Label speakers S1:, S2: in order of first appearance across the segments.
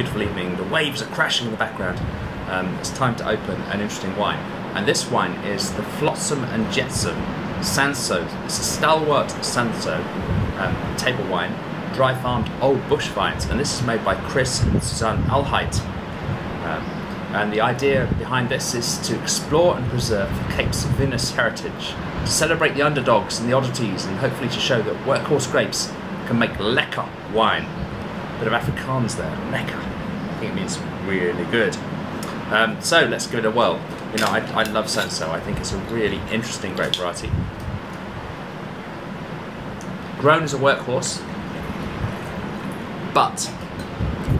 S1: beautiful evening. The waves are crashing in the background. Um, it's time to open an interesting wine. And this wine is the Flotsam and Jetsam Cinsault. It's a stalwart Cinsault um, table wine, dry farmed old bush vines. And this is made by Chris and Suzaan Alheit. Um, and the idea behind this is to explore and preserve Cape's vinous heritage, to celebrate the underdogs and the oddities, and hopefully to show that workhorse grapes can make lekker wine. Bit of Afrikaans there, lekker. I think it means really good. Um, so let's give it a whirl. You know, I, I love Cinsault. I think it's a really interesting grape variety. Grown as a workhorse, but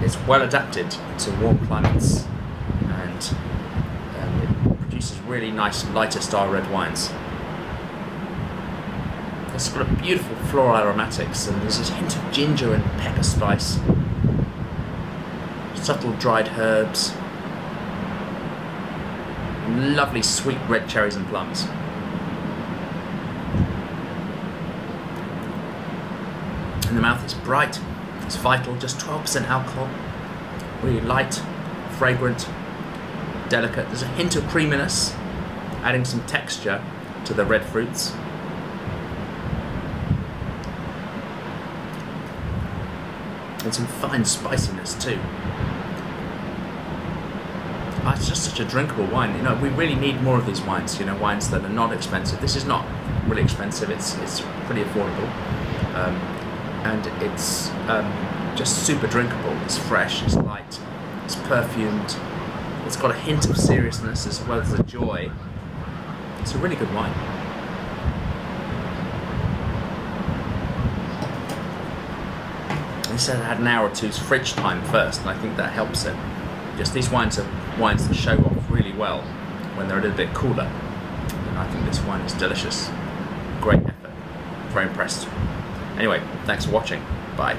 S1: it's well adapted to warm climates and um, it produces really nice lighter style red wines. It's got a beautiful floral aromatics and there's this hint of ginger and pepper spice, subtle dried herbs, lovely sweet red cherries and plums. In the mouth it's bright, it's vital, just 12% alcohol, really light, fragrant, delicate. There's a hint of creaminess, adding some texture to the red fruits. And some fine spiciness too. Oh, it's just such a drinkable wine. You know, we really need more of these wines. You know, wines that are not expensive. This is not really expensive. It's it's pretty affordable, um, and it's um, just super drinkable. It's fresh. It's light. It's perfumed. It's got a hint of seriousness as well as a joy. It's a really good wine. He said it had an hour or two's fridge time first, and I think that helps it. Just these wines are wines that show off really well when they're a little bit cooler. And I think this wine is delicious. Great effort. Very impressed. Anyway, thanks for watching. Bye.